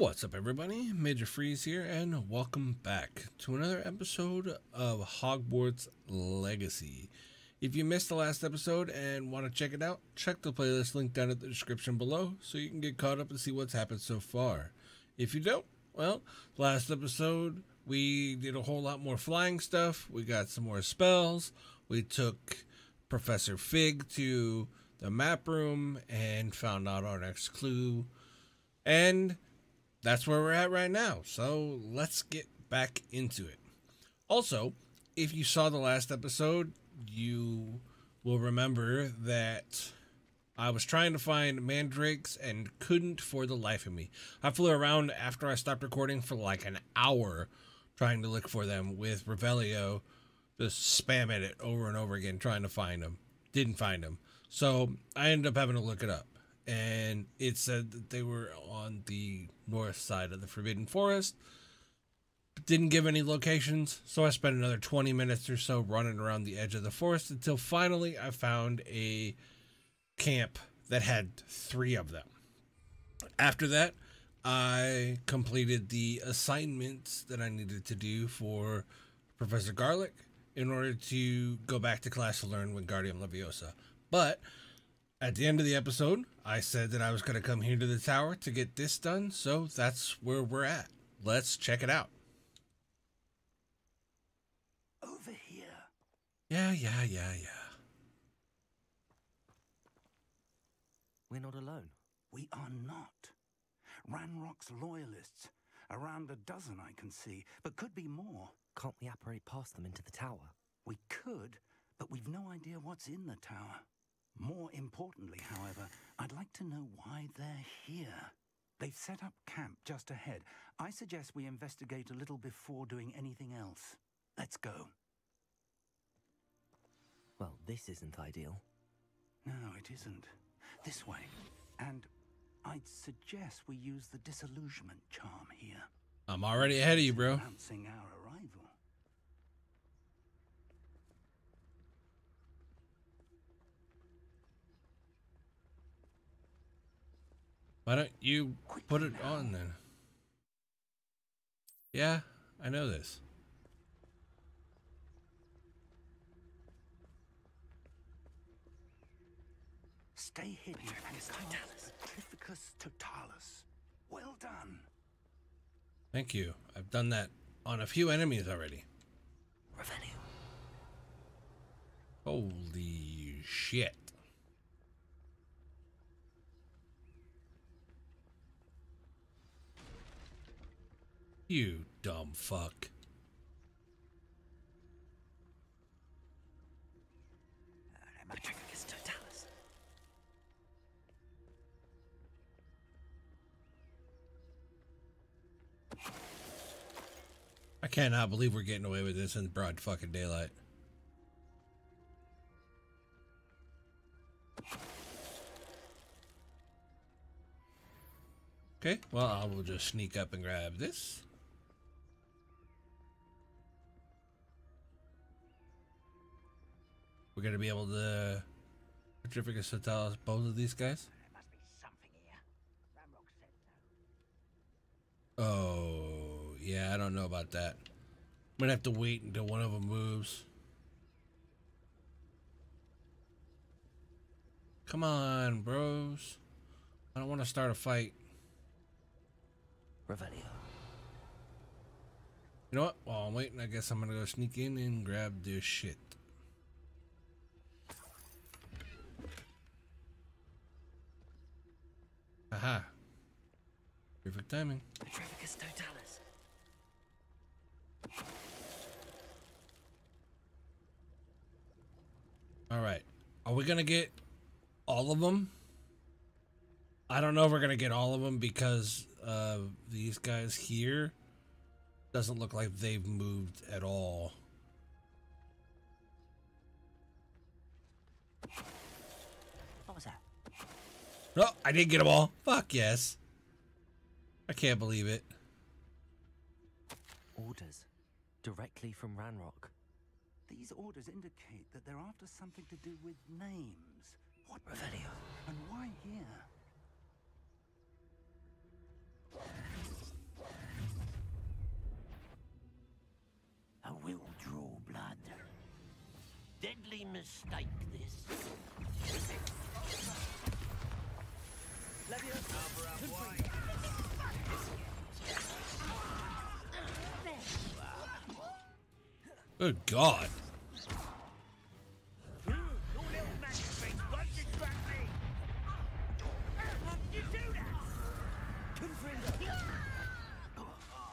What's up, everybody? Major Freeze here, and welcome back to another episode of Hogwarts Legacy. If you missed the last episode and want to check it out, check the playlist link down in the description below so you can get caught up and see what's happened so far. If you don't, well, last episode we did a whole lot more flying stuff, we got some more spells, we took Professor Fig to the map room and found out our next clue, and that's where we're at right now. So let's get back into it. Also, if you saw the last episode, you will remember that I was trying to find mandrakes and couldn't for the life of me. I flew around after I stopped recording for like an hour trying to look for them with Revelio, just spamming it over and over again trying to find them. Didn't find them. So I ended up having to look it up and it said that they were on the north side of the Forbidden Forest. Didn't give any locations, so I spent another 20 minutes or so running around the edge of the forest until finally I found a camp that had three of them. After that, I completed the assignments that I needed to do for Professor Garlick in order to go back to class to learn with Wingardium Leviosa. But at the end of the episode, I said that I was going to come here to the tower to get this done, so that's where we're at. Let's check it out. Over here. Yeah, yeah, yeah, yeah. We're not alone. We are not. Ranrock's loyalists. Around a dozen I can see, but could be more. Can't we apparate past them into the tower? We could, but we've no idea what's in the tower. More importantly, however, I'd like to know why they're here. They've set up camp just ahead. I suggest we investigate a little before doing anything else. Let's go. Well, this isn't ideal. No, it isn't. This way. And I'd suggest we use the disillusionment charm here. I'm already ahead of you, bro. Announcing our Why don't you put it on then? Yeah, I know this. Stay hidden. Trificus totalis. Well done. Thank you. I've done that on a few enemies already. Revelio. Holy shit. You dumb fuck. I cannot believe we're getting away with this in broad fucking daylight. Okay, well, I will just sneak up and grab this. We're gonna be able to Petrificus Totalis both of these guys. There must be something here. Ranrock said no. Oh, yeah, I don't know about that. I'm gonna have to wait until one of them moves. Come on, bros. I don't want to start a fight. Revelio. You know what? While I'm waiting, I guess I'm gonna go sneak in and grab this shit. Aha. Perfect timing. Totalis. All right. Are we going to get all of them? I don't know if we're going to get all of them because uh, these guys here doesn't look like they've moved at all. No, oh, I didn't get them all. Fuck yes. I can't believe it. Orders. Directly from Ranrock. These orders indicate that they're after something to do with names. What Revelio? And why here? I will draw blood. Deadly mistake, this that? God.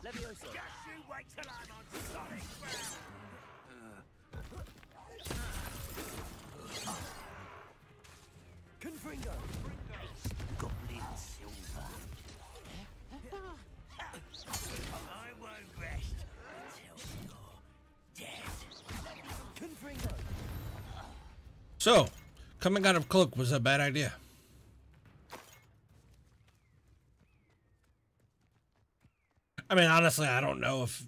Levioso! Just you wait till I'm So, coming out of cloak was a bad idea. I mean, honestly, I don't know if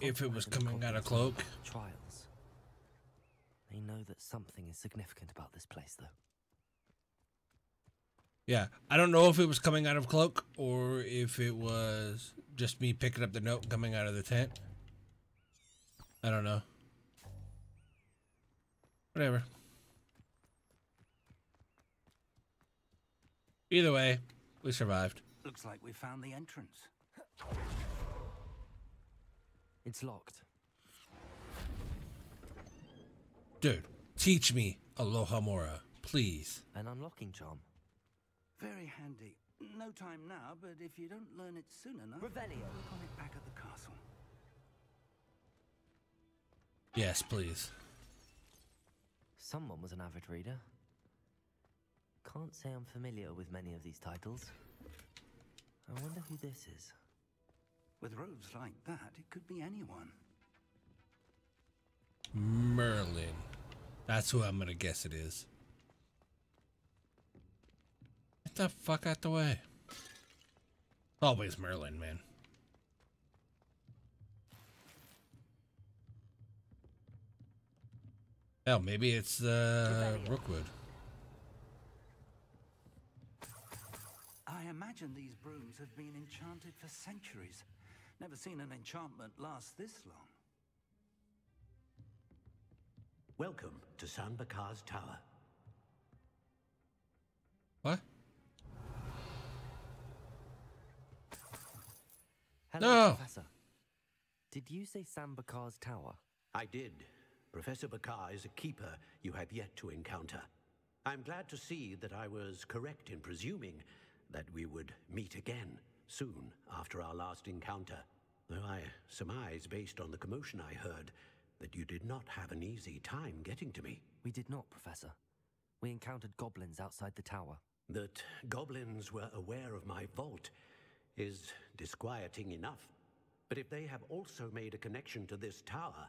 if it was coming out of cloak. Trials. They know that something is significant about this place, though. Yeah, I don't know if it was coming out of cloak or if it was just me picking up the note coming out of the tent. I don't know. Whatever. Either way, we survived. Looks like we found the entrance. It's locked. Dude, teach me Alohomora, please. An unlocking charm. Very handy. No time now, but if you don't learn it soon enough, Revelio. work on it back at the castle. Yes, please. Someone was an avid reader. Can't say I'm familiar with many of these titles. I wonder who this is. With robes like that, it could be anyone. Merlin. That's who I'm gonna guess it is. Get the fuck out the way. Always Merlin, man. Hell, maybe it's uh, Rookwood. I imagine these brooms have been enchanted for centuries. Never seen an enchantment last this long. Welcome to San Bakar's Tower. What? Hello, No. Professor. Did you say San Bakar's tower? I did. Professor Bakar is a keeper you have yet to encounter. I'm glad to see that I was correct in presuming that we would meet again soon after our last encounter. Though I surmise, based on the commotion I heard, that you did not have an easy time getting to me. We did not, Professor. We encountered goblins outside the tower. That goblins were aware of my vault is disquieting enough. But if they have also made a connection to this tower,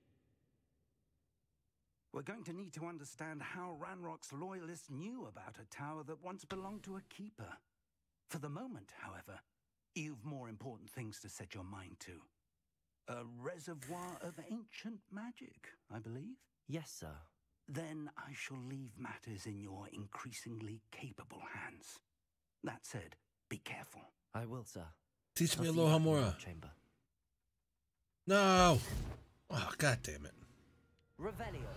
We're going to need to understand how Ranrock's loyalists knew about a tower that once belonged to a keeper. For the moment, however, you've more important things to set your mind to. A reservoir of ancient magic, I believe. Yes, sir. Then I shall leave matters in your increasingly capable hands. That said, be careful. I will, sir. Teach me I'll see Aloha back in the Mora. Chamber. No! Oh, god damn it. Revelio.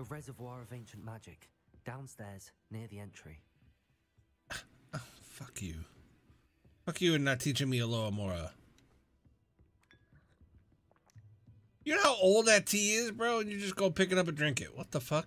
A reservoir of ancient magic. Downstairs, near the entry. Ah, ah, fuck you. Fuck you and not teaching me Alohomora. You know how old that tea is, bro? And you just go pick it up and drink it. What the fuck?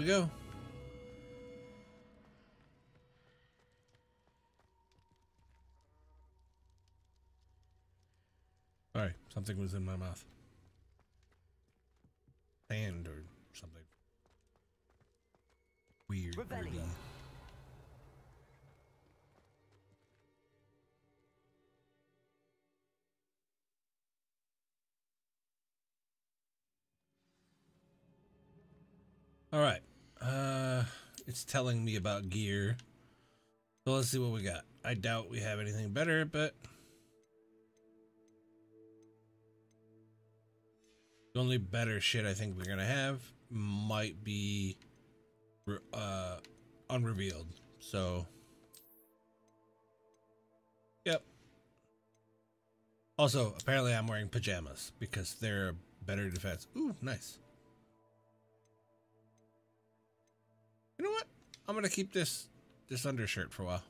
we go. Sorry, something was in my mouth. Sand or something. Weird. Rebellion. All right. Uh, it's telling me about gear. So let's see what we got. I doubt we have anything better, but the only better shit I think we're gonna have might be uh unrevealed. So, yep. Also, apparently, I'm wearing pajamas because they're better defense. Ooh, nice. You know what? I'm gonna keep this this undershirt for a while.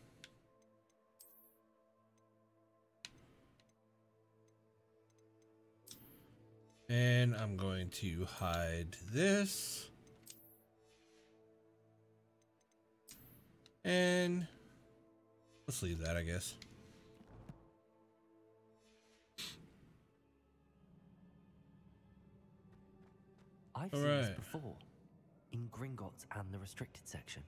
And I'm going to hide this. And let's leave that, I guess. I've All seen this before. In Gringotts and the restricted section.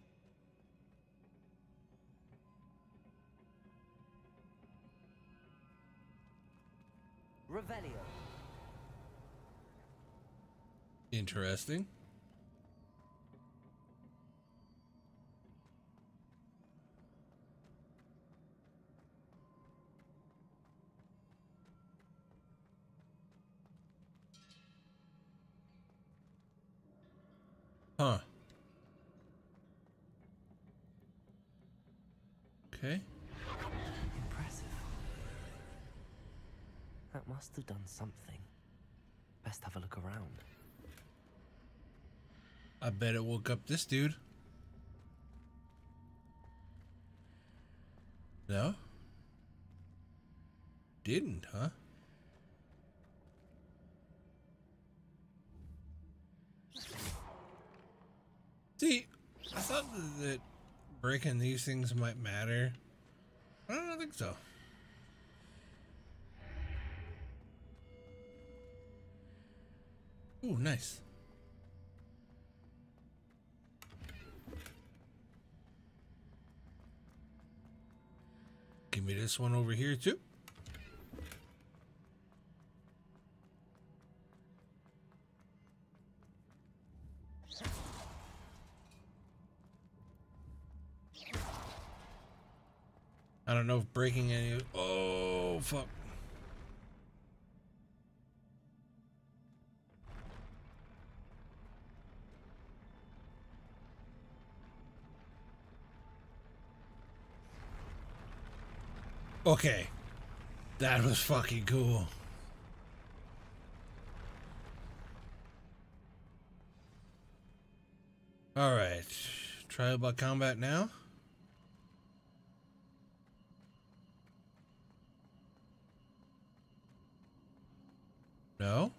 Revelio. Interesting. Huh. Okay. Impressive. That must have done something. Best have a look around. I bet it woke up this dude. No? Didn't, huh? See, I thought that breaking these things might matter. I don't think so. Ooh, nice. Give me this one over here too. I don't know if breaking any. Oh fuck! Okay, that was fucking cool. All right, Try about combat now. No.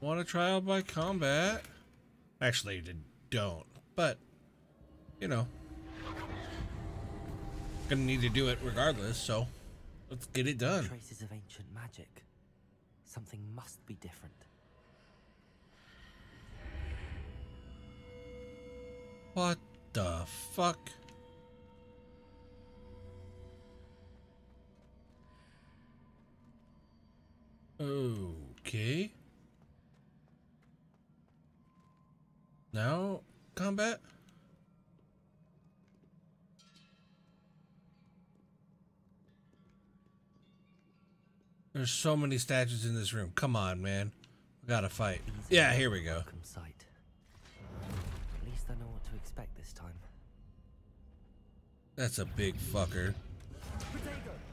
Want a trial by combat? Actually, don't. But, you know, gonna need to do it regardless. So, let's get it done. Traces of ancient magic. Something must be different. What the fuck? Okay. Now, combat? There's so many statues in this room. Come on, man. We gotta fight. Yeah, here we go. Sight. At least I know what to expect this time. That's a big fucker. Incendio.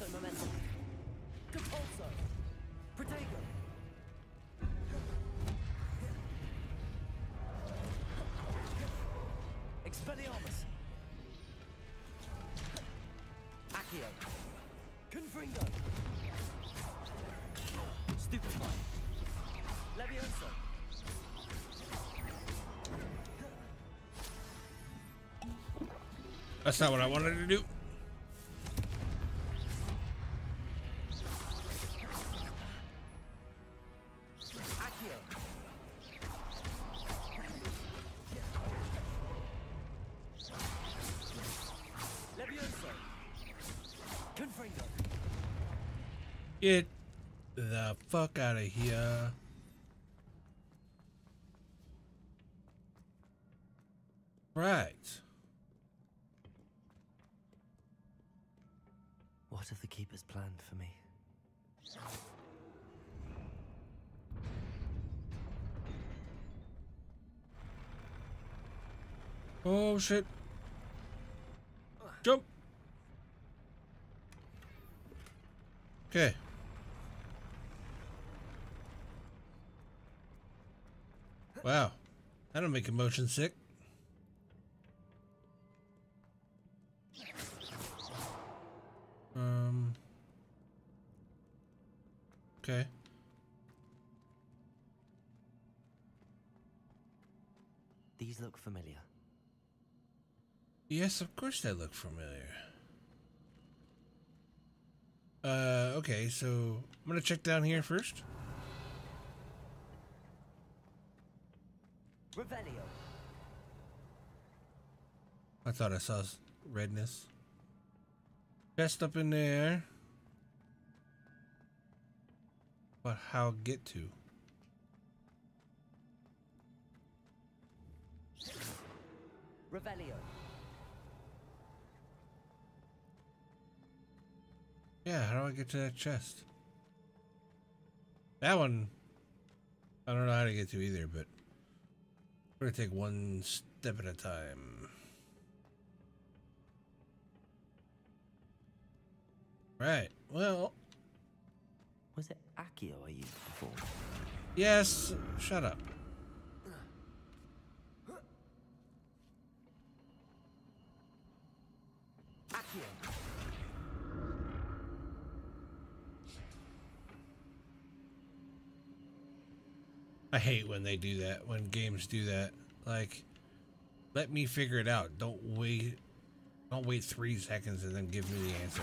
Momentum. Protego. Expelliarmus. Accio. Confringo. Stupefy. Levioso. That's not what I wanted to do. Shit. Jump. Okay. Wow. That'll make a motion sick. Um. Okay. These look familiar. Yes, of course they look familiar. Uh, okay, so I'm gonna check down here first. Revelio! I thought I saw redness. Chest up in there. But how get to? Revelio! Yeah, how do I get to that chest? That one, I don't know how to get to either, but we're gonna take one step at a time. Right. Well, Was it Accio I used before? yes. Shut up. Accio! I hate when they do that. When games do that, like, let me figure it out. Don't wait. Don't wait three seconds and then give me the answer.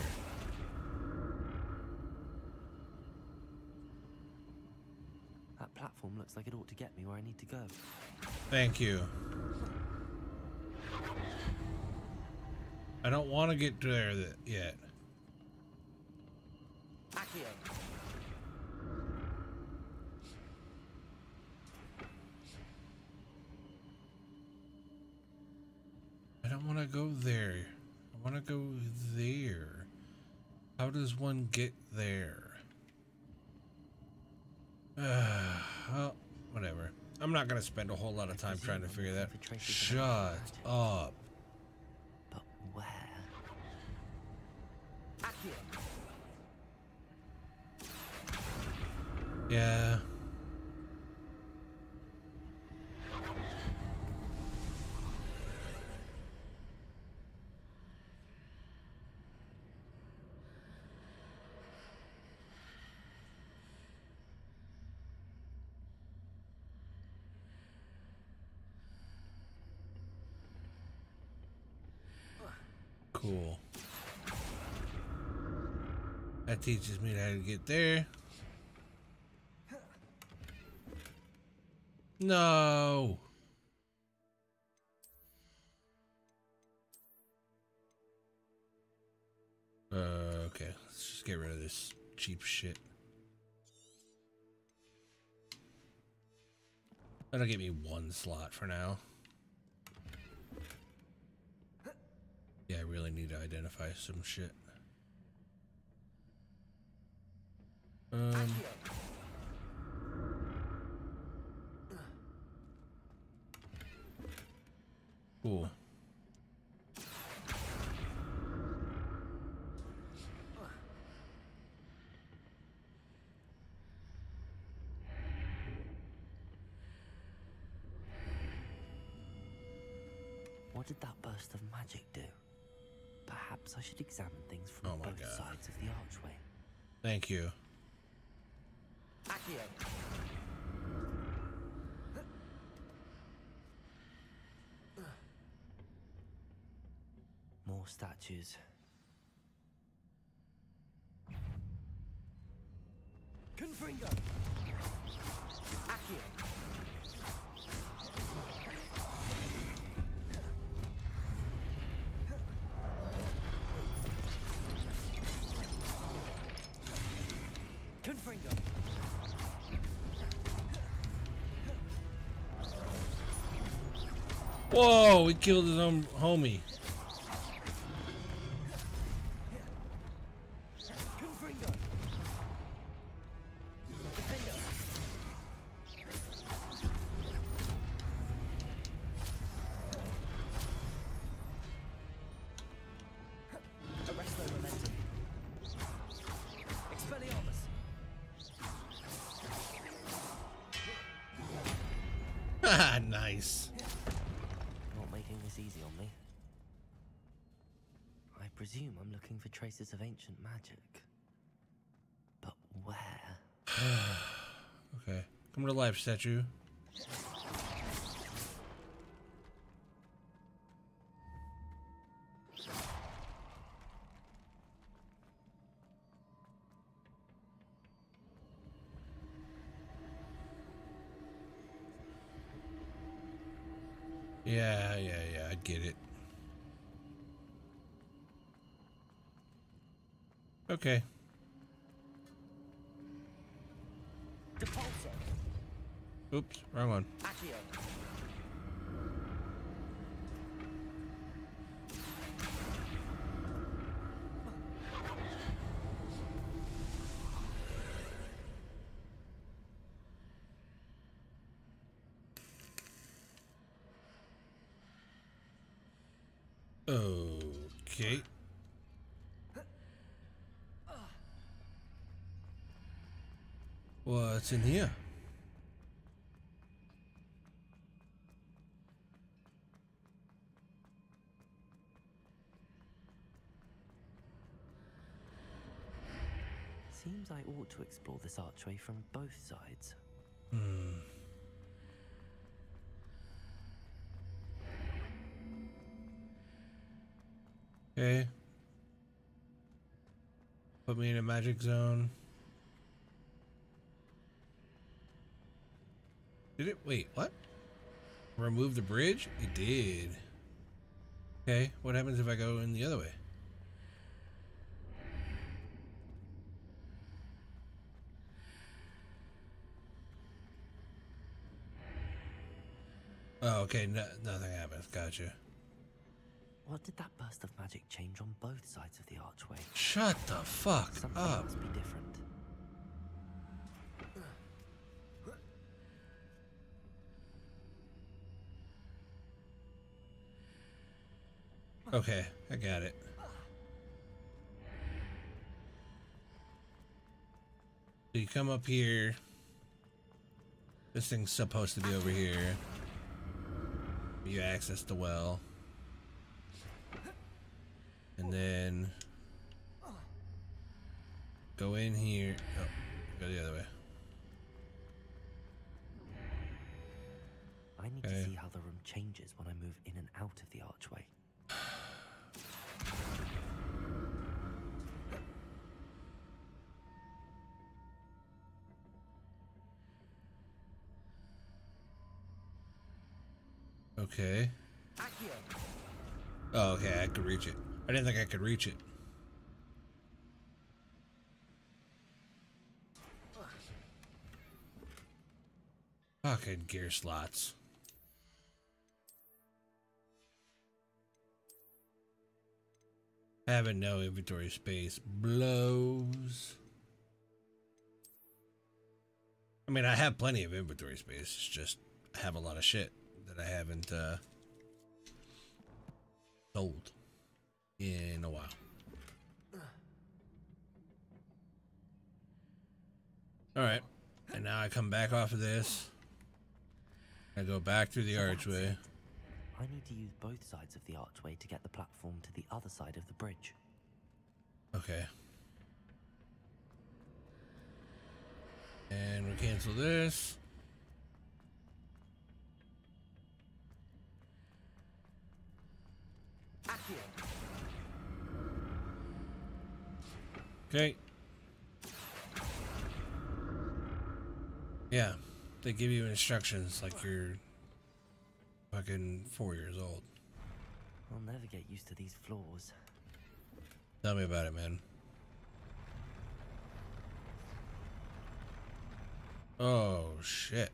That platform looks like it ought to get me where I need to go. Thank you. I don't want to get there yet. Accio! Want to go there. I want to go there. How does one get there? Uh, well, whatever. I'm not gonna spend a whole lot of time trying to figure that. Shut up. But where? Yeah. Cool. That teaches me how to get there. No. Uh, okay. Let's just get rid of this cheap shit. That'll give me one slot for now. Yeah, I really need to identify some shit. Um, cool. Thank you. More statues. Whoa, he killed his own homie. Life, statue. Yeah, yeah, yeah, I get it. Okay. Wrong one. Okay. What's in here? Seems I ought to explore this archway from both sides. Hmm. Okay. Put me in a magic zone. Did it? Wait, what? Remove the bridge? It did. Okay, what happens if I go in the other way? Oh, okay, no, nothing happens. Gotcha. What did that burst of magic change on both sides of the archway? Shut the fuck Something up. must be different. Okay, I got it. So you come up here. This thing's supposed to be over here. You access the well. And then go in here. Oh, go the other way. I need Okay. to see how the room changes when I move in and out of the archway. Okay. Oh, okay, I could reach it. I didn't think I could reach it. Fucking gear slots. Having no inventory space blows. I mean, I have plenty of inventory space. It's just I have a lot of shit that I haven't uh, sold in a while. All right, and now I come back off of this. I go back through the archway. I need to use both sides of the archway to get the platform to the other side of the bridge. Okay. And we cancel this. Okay. Yeah, they give you instructions like you're fucking four years old. I'll never get used to these floors. Tell me about it, man. Oh, shit.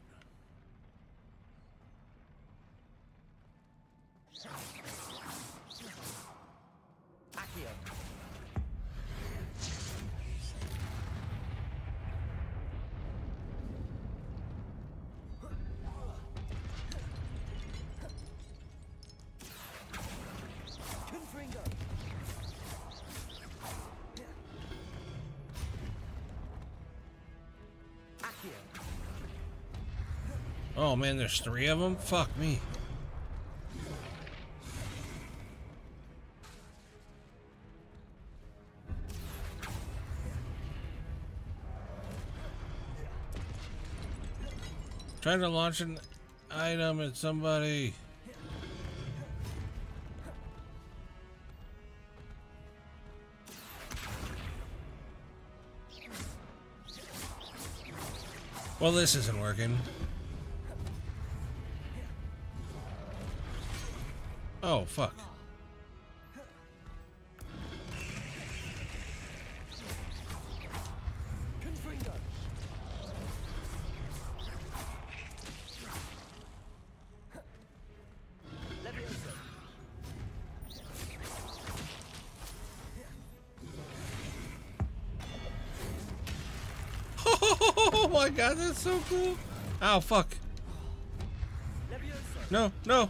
Man, there's three of them? Fuck me. Trying to launch an item at somebody. Well, this isn't working. Oh, fuck. Oh my god, that's so cool. Oh, fuck. No, no.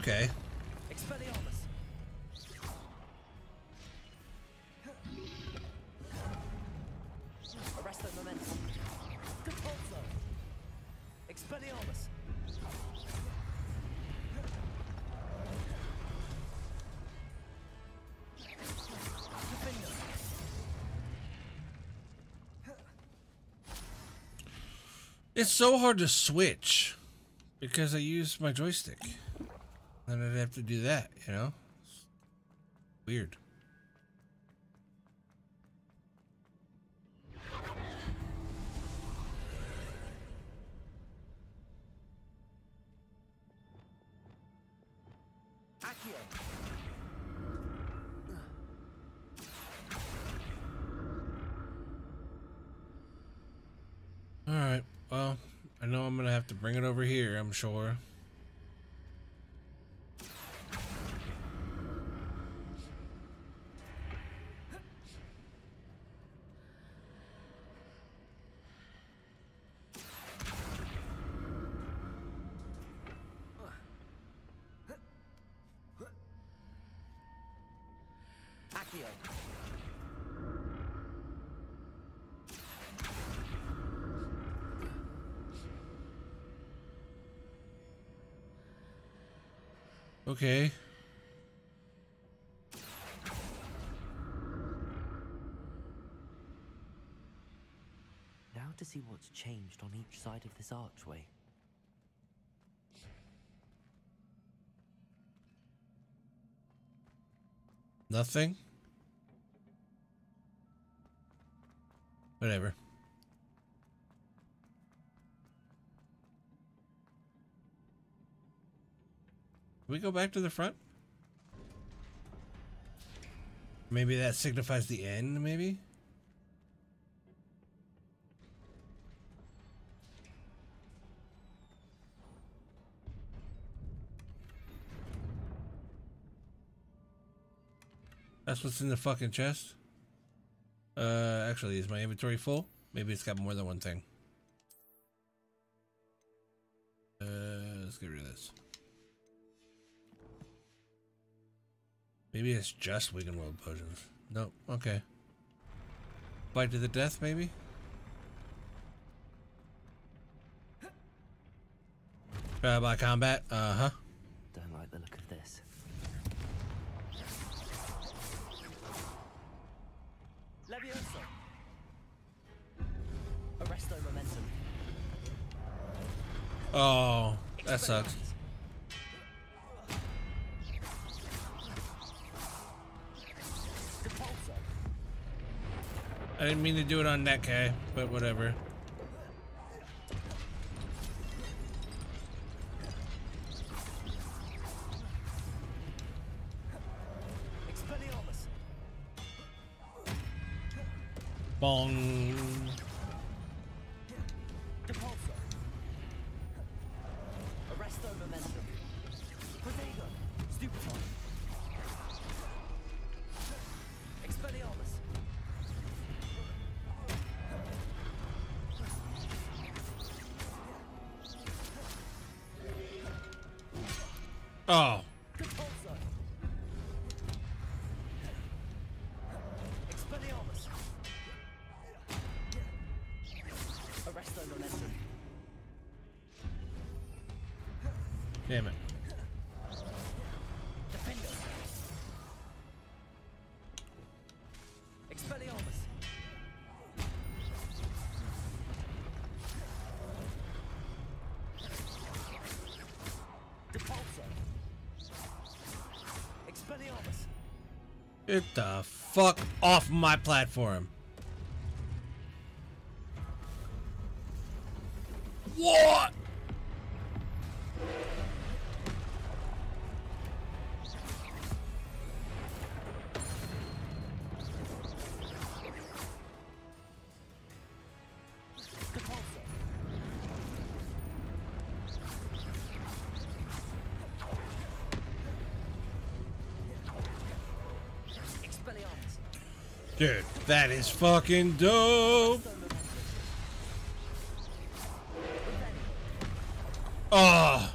Okay. It's so hard to switch because I use my joystick. Then I'd have to do that, you know? It's weird. Alright, well, I know I'm gonna have to bring it over here, I'm sure. Accio! Okay. Now to see what's changed on each side of this archway? Nothing? Whatever. We go back to the front? Maybe that signifies the end, maybe? That's what's in the fucking chest? Uh, actually, is my inventory full? Maybe it's got more than one thing. Uh, let's get rid of this. Maybe it's just Wiggenweld potions. Nope. Okay. Bite to the death, maybe? Uh, by combat? Uh-huh. Don't like the look of this. Levioso! Arresto momentum. Oh, that sucks. I didn't mean to do it on that guy, but whatever. Bong. Get the fuck off my platform. What? Dude, that is fucking dope. Oh,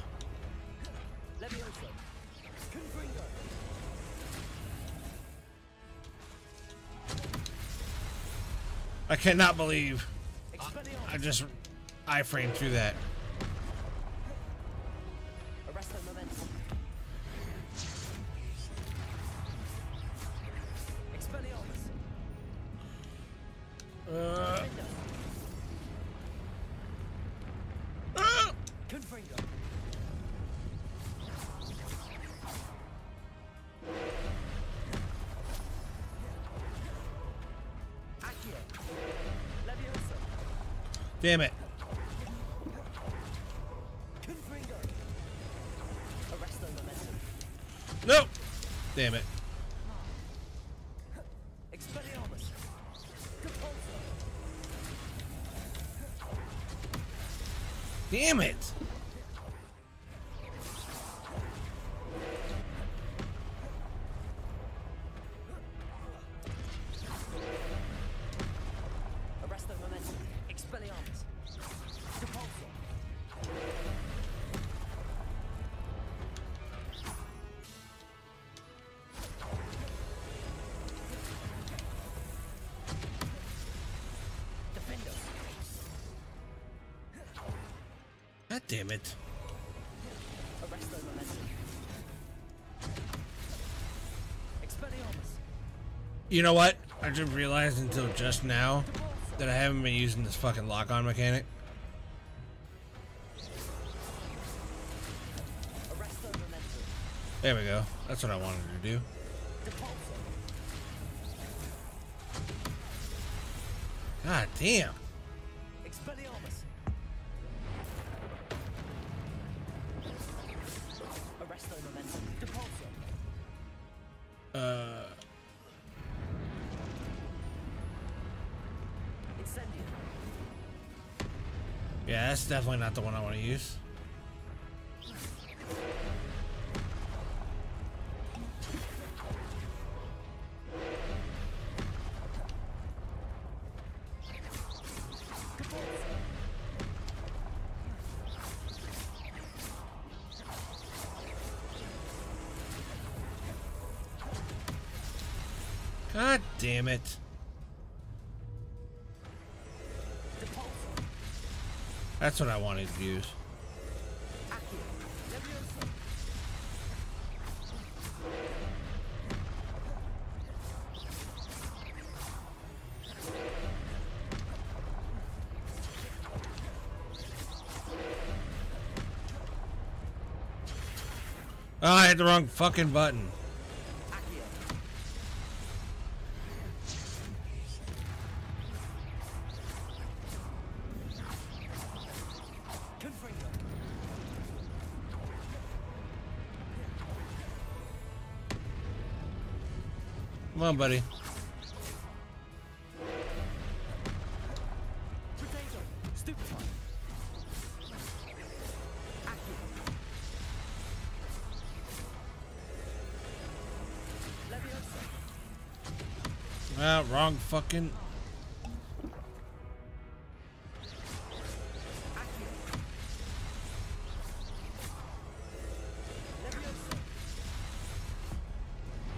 I cannot believe I just iframed through that. Damn it. Nope. Damn it. Damn it. Damn it. You know what? I just realized until just now. That I haven't been using this fucking lock on mechanic. There we go. That's what I wanted to do. God damn. Definitely not the one I want to use. God damn it. That's what I wanted to use. Oh, I hit the wrong fucking button. Come on, buddy. Ah, wrong fucking.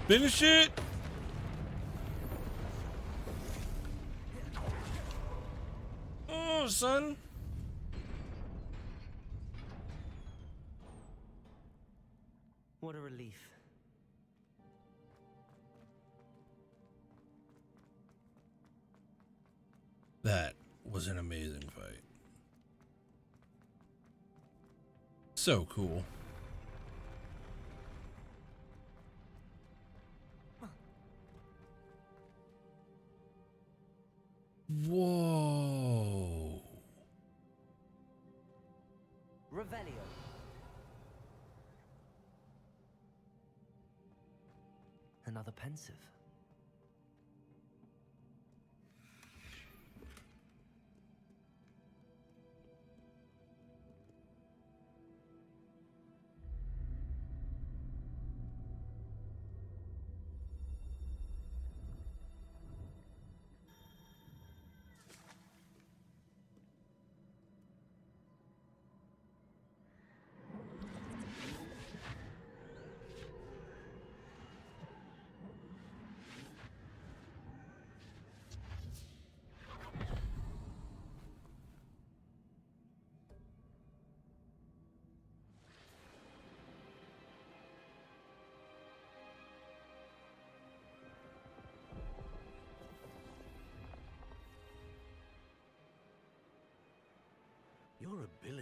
Finish it! Son. What a relief. That was an amazing fight. So cool. Whoa. Another pensieve.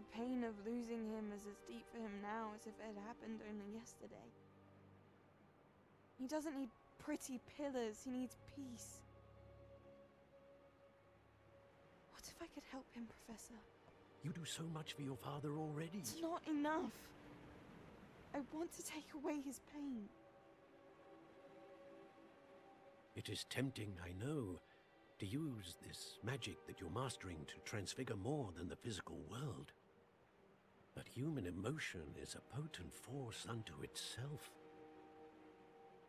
the pain of losing him is as deep for him now as if it had happened only yesterday. He doesn't need pretty pillars, he needs peace. What if I could help him, Professor? You do so much for your father already. It's not enough. I want to take away his pain. It is tempting, I know, to use this magic that you're mastering to transfigure more than the physical world. But human emotion is a potent force unto itself.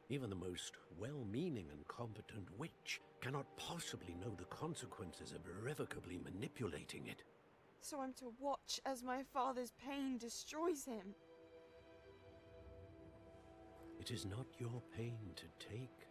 Even the most well-meaning and competent witch cannot possibly know the consequences of irrevocably manipulating it. So I'm to watch as my father's pain destroys him. It is not your pain to take.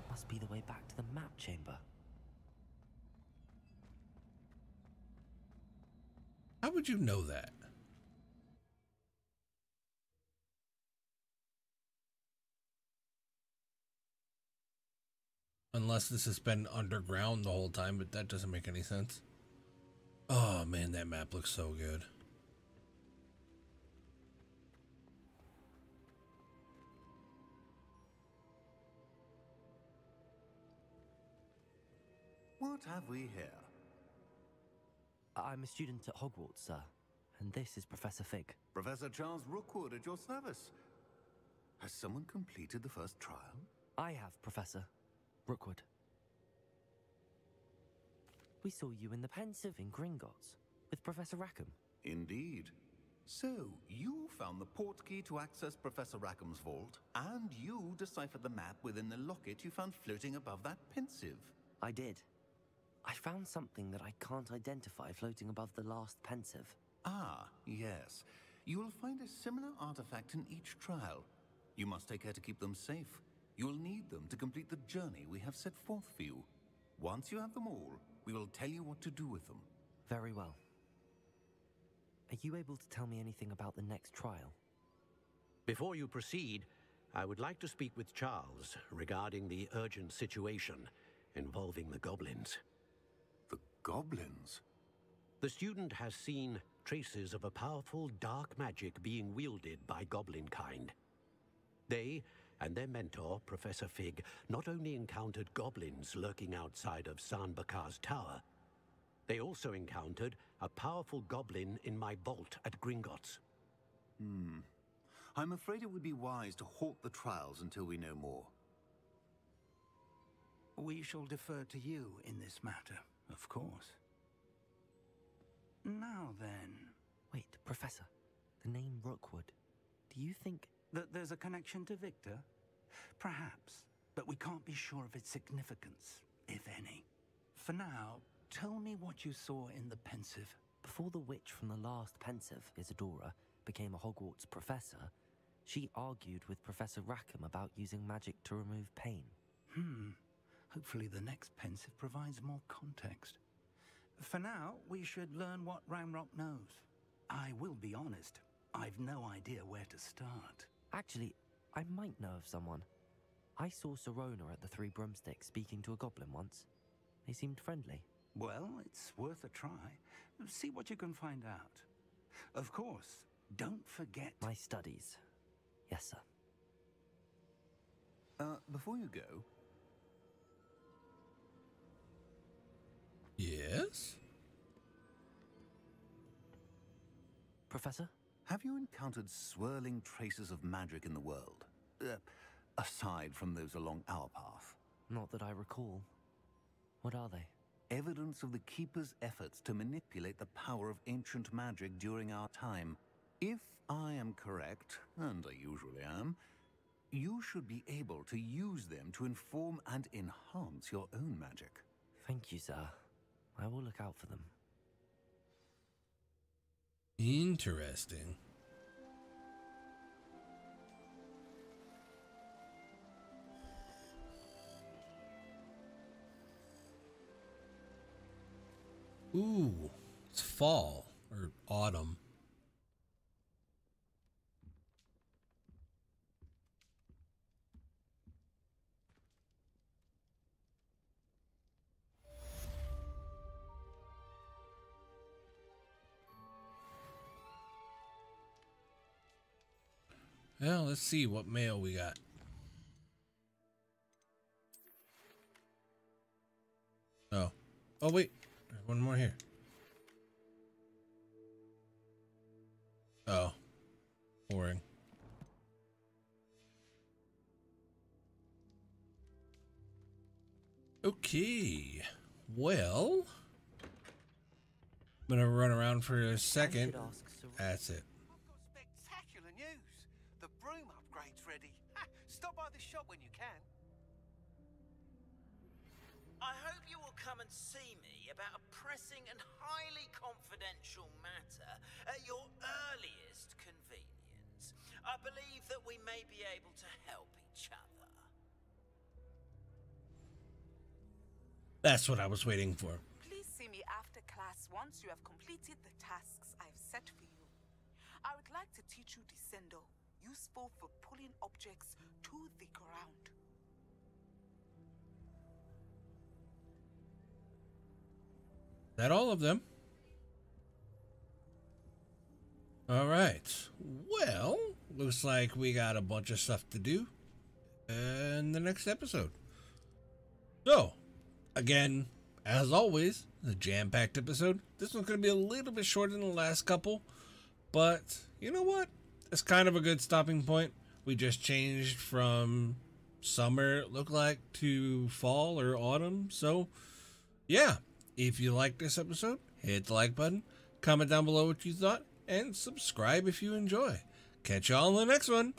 That must be the way back to the map chamber. How would you know that? Unless this has been underground the whole time, but that doesn't make any sense. Oh man, that map looks so good. What have we here? I'm a student at Hogwarts, sir, and this is Professor Fig. Professor Charles Rookwood at your service. Has someone completed the first trial? I have, Professor Rookwood. We saw you in the Pensieve in Gringotts with Professor Rackham. Indeed. So, you found the portkey to access Professor Rackham's vault, and you deciphered the map within the locket you found floating above that pensieve. I did. I found something that I can't identify floating above the last Pensieve. Ah, yes. You will find a similar artifact in each trial. You must take care to keep them safe. You will need them to complete the journey we have set forth for you. Once you have them all, we will tell you what to do with them. Very well. Are you able to tell me anything about the next trial? Before you proceed, I would like to speak with Charles regarding the urgent situation involving the goblins. The goblins? The student has seen traces of a powerful dark magic being wielded by goblin kind. They and their mentor, Professor Fig, not only encountered goblins lurking outside of San Bakar's tower, they also encountered a powerful goblin in my vault at Gringotts. Hmm. I'm afraid it would be wise to halt the trials until we know more. We shall defer to you in this matter, of course. Now then, Wait, Professor. The name Rookwood. Do you think. that there's a connection to Victor? Perhaps, but we can't be sure of its significance, if any. For now, tell me what you saw in the pensieve. Before the witch from the last Pensieve, Isidora, became a Hogwarts professor, she argued with Professor Rackham about using magic to remove pain. Hmm. Hopefully, the next pensieve provides more context. For now, we should learn what Ranrock knows. I will be honest, I've no idea where to start. Actually, I might know of someone. I saw Sirona at the Three Broomsticks speaking to a goblin once. They seemed friendly. Well, it's worth a try. See what you can find out. Of course, don't forget. My studies. Yes, sir. Uh, before you go, Yes? Professor? have you encountered swirling traces of magic in the world? Uh, aside from those along our path. Not that I recall. What are they? Evidence of the Keeper's efforts to manipulate the power of ancient magic during our time. If I am correct, and I usually am, you should be able to use them to inform and enhance your own magic. Thank you, sir. I will look out for them. Interesting. Ooh, it's fall or autumn. Well, let's see what mail we got. Oh. Oh, wait. There's one more here. Oh. Boring. Okay. Well, I'm going to run around for a second. I should ask Sir- That's it. Stop by the shop when you can. I hope you will come and see me about a pressing and highly confidential matter at your earliest convenience. I believe that we may be able to help each other. That's what I was waiting for. Please see me after class once you have completed the tasks I've set for you. I would like to teach you Descendo, useful for pulling objects to the ground. that all of them? All right. Well, looks like we got a bunch of stuff to do in the next episode. So, again, as always, the jam packed episode. This one's going to be a little bit shorter than the last couple, but you know what? It's kind of a good stopping point. We just changed from summer, it looked like, to fall or autumn. So, yeah, if you like this episode, hit the like button, comment down below what you thought, and subscribe if you enjoy. Catch y'all in the next one.